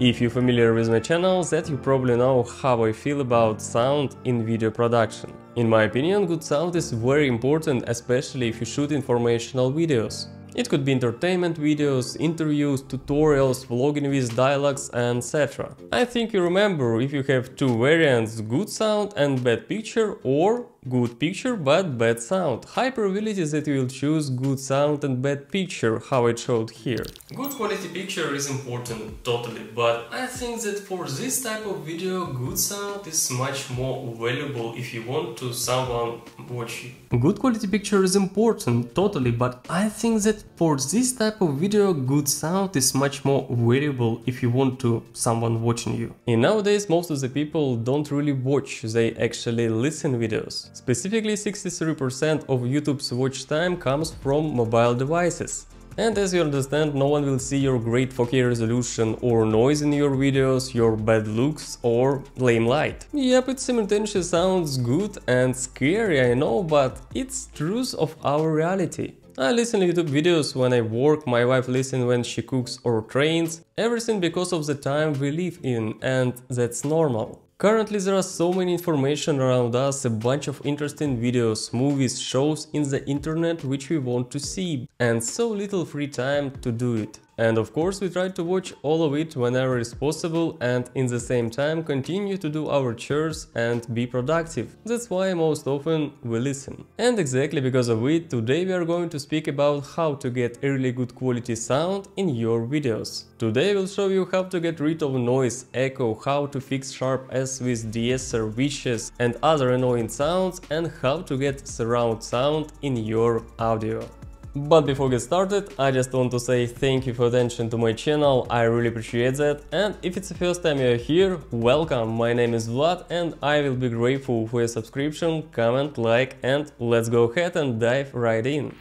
If you're familiar with my channel, that you probably know how I feel about sound in video production. In my opinion, good sound is very important, especially if you shoot informational videos. It could be entertainment videos, interviews, tutorials, vlogging with dialogues, etc. I think you remember if you have two variants, good sound and bad picture or good picture but bad sound. High probability that you will choose good sound and bad picture, how it showed here. Good quality picture is important, totally, but I think that for this type of video good sound is much more valuable if you want to someone watch you. Good quality picture is important, totally, but I think that for this type of video good sound is much more valuable if you want to someone watching you. And nowadays most of the people don't really watch, they actually listen videos. Specifically 63% of YouTube's watch time comes from mobile devices. And as you understand, no one will see your great 4K resolution or noise in your videos, your bad looks or lame light. Yep, it simultaneously sounds good and scary, I know, but it's truth of our reality. I listen to YouTube videos when I work, my wife listens when she cooks or trains, everything because of the time we live in and that's normal. Currently there are so many information around us, a bunch of interesting videos, movies, shows in the internet which we want to see, and so little free time to do it. And of course we try to watch all of it whenever is possible and in the same time continue to do our chores and be productive. That's why most often we listen. And exactly because of it, today we are going to speak about how to get really good quality sound in your videos. Today we'll show you how to get rid of noise, echo, how to fix sharp S with de-esser, witches and other annoying sounds and how to get surround sound in your audio. But before we get started, I just want to say thank you for attention to my channel, I really appreciate that. And if it's the first time you're here, welcome, my name is Vlad and I will be grateful for your subscription, comment, like and let's go ahead and dive right in.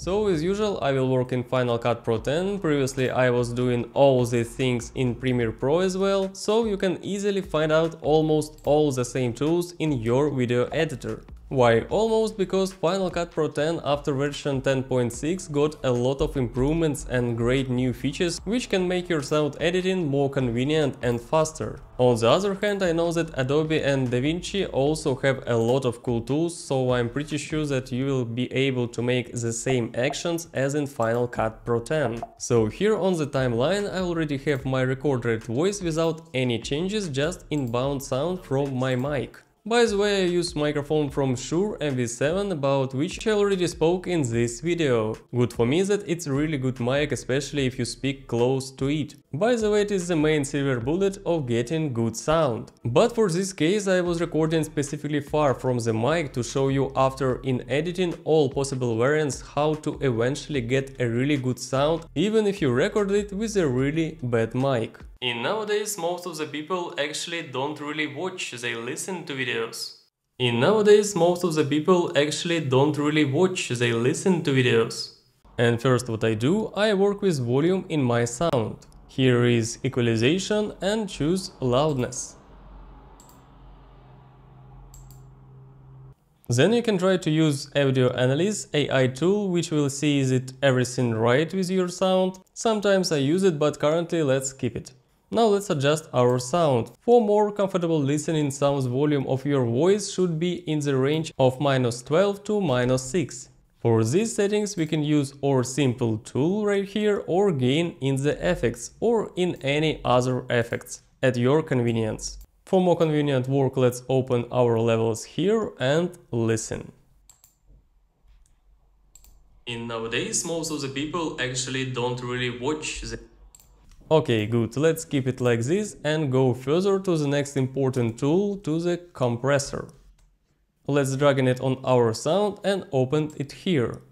So as usual I will work in Final Cut Pro 10, previously I was doing all these things in Premiere Pro as well, so you can easily find out almost all the same tools in your video editor. Why almost? Because Final Cut Pro 10 after version 10.6 got a lot of improvements and great new features which can make your sound editing more convenient and faster. On the other hand, I know that Adobe and DaVinci also have a lot of cool tools, so I'm pretty sure that you will be able to make the same actions as in Final Cut Pro 10. So here on the timeline I already have my recorded voice without any changes, just inbound sound from my mic. By the way, I use microphone from Shure MV7 about which I already spoke in this video. Good for me that it's really good mic, especially if you speak close to it. By the way, it is the main silver bullet of getting good sound. But for this case I was recording specifically far from the mic to show you after in editing all possible variants how to eventually get a really good sound even if you record it with a really bad mic. In nowadays most of the people actually don't really watch, they listen to videos. In nowadays most of the people actually don't really watch, they listen to videos. And first what I do, I work with volume in my sound. Here is equalization and choose loudness. Then you can try to use Audio Analyze AI tool, which will see is it everything right with your sound. Sometimes I use it, but currently let's keep it. Now let's adjust our sound. For more comfortable listening sounds volume of your voice should be in the range of minus 12 to minus 6. For these settings we can use our simple tool right here or gain in the effects or in any other effects at your convenience. For more convenient work let's open our levels here and listen. In nowadays most of the people actually don't really watch the Okay, good, let's keep it like this and go further to the next important tool, to the compressor. Let's drag it on our sound and open it here.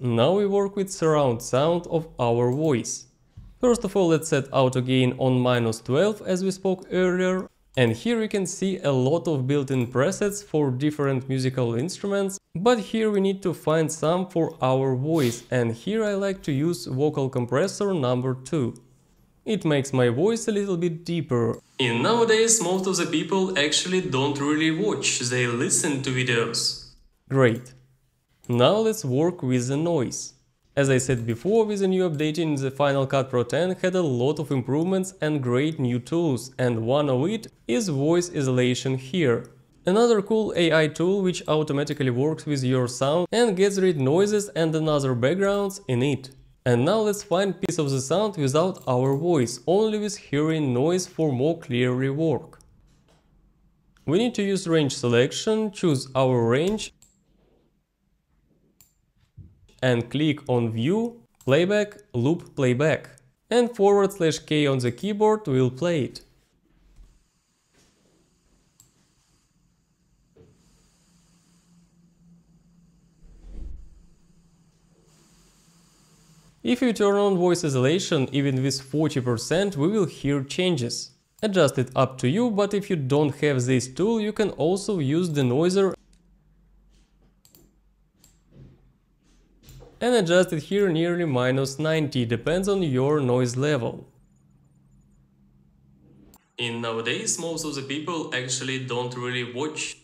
Now we work with surround sound of our voice. First of all, let's set auto gain on minus 12 as we spoke earlier and here you can see a lot of built-in presets for different musical instruments, but here we need to find some for our voice, and here I like to use vocal compressor number 2. It makes my voice a little bit deeper. In nowadays most of the people actually don't really watch, they listen to videos. Great. Now let's work with the noise. As I said before, with the new update in the Final Cut Pro 10 had a lot of improvements and great new tools, and one of it is voice isolation here. Another cool AI tool which automatically works with your sound and gets rid noises and another backgrounds in it. And now let's find piece of the sound without our voice, only with hearing noise for more clearly work. We need to use range selection, choose our range and click on View, Playback, Loop Playback. And forward slash K on the keyboard will play it. If you turn on voice isolation even with 40% we will hear changes. Adjust it up to you, but if you don't have this tool you can also use the noiser and adjust it here nearly minus 90, depends on your noise level. In nowadays, most of the people actually don't really watch.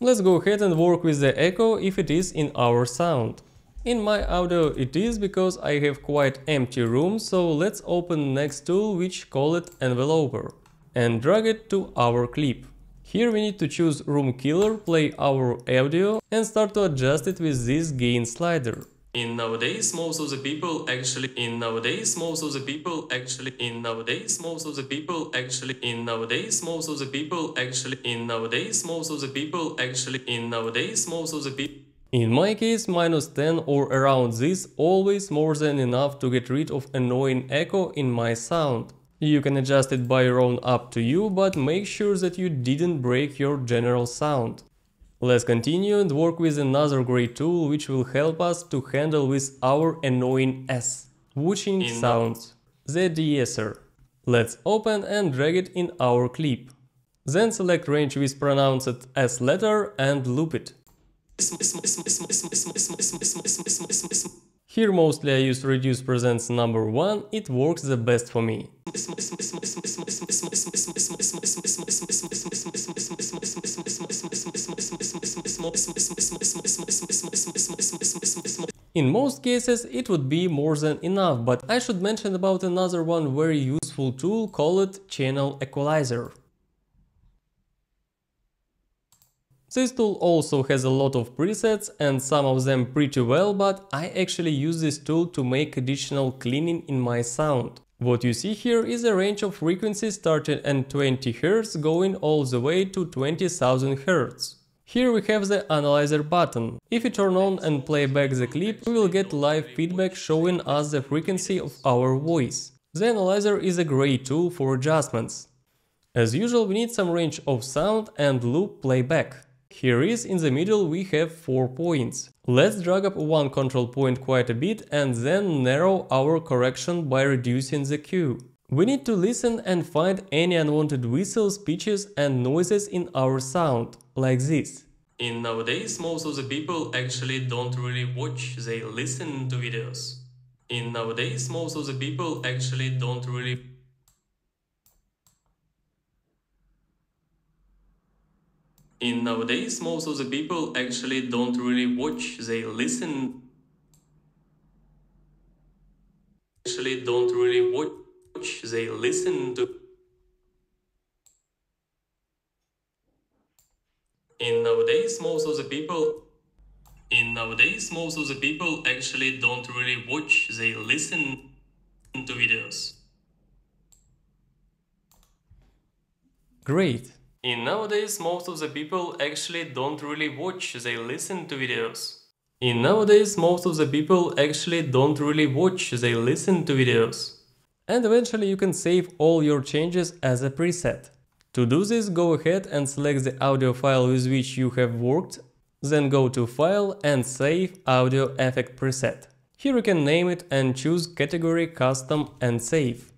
Let's go ahead and work with the echo if it is in our sound. In my audio it is because I have quite empty room, so let's open next tool which call it enveloper and drag it to our clip. Here we need to choose room killer, play our audio and start to adjust it with this gain slider. In nowadays, most of the people actually, in nowadays, most of the people actually, in nowadays, most of the people actually, in nowadays, most of the people actually, in nowadays, most of the people actually, in nowadays, most of the people. In my case, minus 10 or around this, always more than enough to get rid of annoying echo in my sound. You can adjust it by your own up to you, but make sure that you didn't break your general sound. Let's continue and work with another great tool which will help us to handle with our annoying S, whooshing in sounds, the deesser. Let's open and drag it in our clip. Then select range with pronounced S letter and loop it. Here mostly I use reduce presence number 1, it works the best for me. In most cases it would be more than enough, but I should mention about another one very useful tool called Channel Equalizer. This tool also has a lot of presets and some of them pretty well, but I actually use this tool to make additional cleaning in my sound. What you see here is a range of frequencies starting at 20 Hz going all the way to 20,000 Hz. Here we have the analyzer button. If you turn on and play back the clip, we will get live feedback showing us the frequency of our voice. The analyzer is a great tool for adjustments. As usual, we need some range of sound and loop playback. Here is in the middle we have 4 points. Let's drag up one control point quite a bit and then narrow our correction by reducing the Q. We need to listen and find any unwanted whistles, pitches and noises in our sound, like this. In nowadays, most of the people actually don't really watch, they listen to videos. In nowadays, most of the people actually don't really in nowadays most of the people actually don't really watch they listen actually don't really watch they listen to in nowadays most of the people in nowadays most of the people actually don't really watch they listen to videos great in nowadays, most of the people actually don't really watch, they listen to videos. In nowadays, most of the people actually don't really watch, they listen to videos. And eventually you can save all your changes as a preset. To do this, go ahead and select the audio file with which you have worked, then go to File and Save Audio Effect Preset. Here you can name it and choose Category Custom and Save.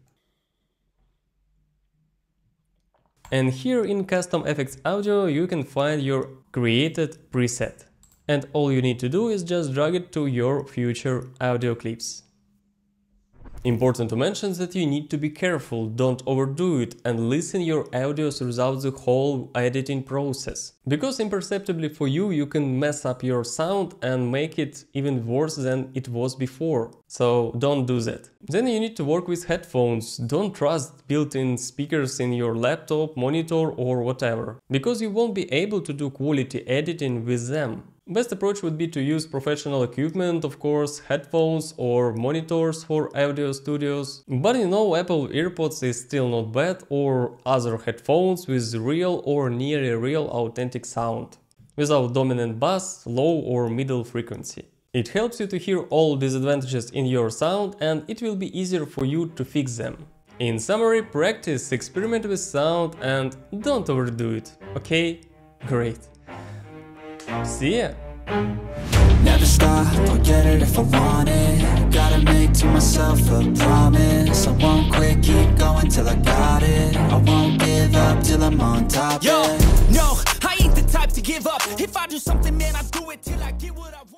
And here in Custom Effects Audio you can find your created preset. And all you need to do is just drag it to your future audio clips. Important to mention that you need to be careful, don't overdo it and listen your audio throughout the whole editing process. Because imperceptibly for you, you can mess up your sound and make it even worse than it was before. So don't do that. Then you need to work with headphones. Don't trust built-in speakers in your laptop, monitor or whatever. Because you won't be able to do quality editing with them. Best approach would be to use professional equipment, of course, headphones or monitors for audio studios. But you know, Apple EarPods is still not bad or other headphones with real or nearly real authentic sound, without dominant bass, low or middle frequency. It helps you to hear all disadvantages in your sound and it will be easier for you to fix them. In summary, practice, experiment with sound and don't overdo it, okay? Great. See ya! Never stop, I'll get it if I want it. Gotta make to myself a promise. I won't quit, keep going till I got it. I won't give up till I'm on top, Yo, yeah. no, I ain't the type to give up. If I do something, man, I do it till I get what I want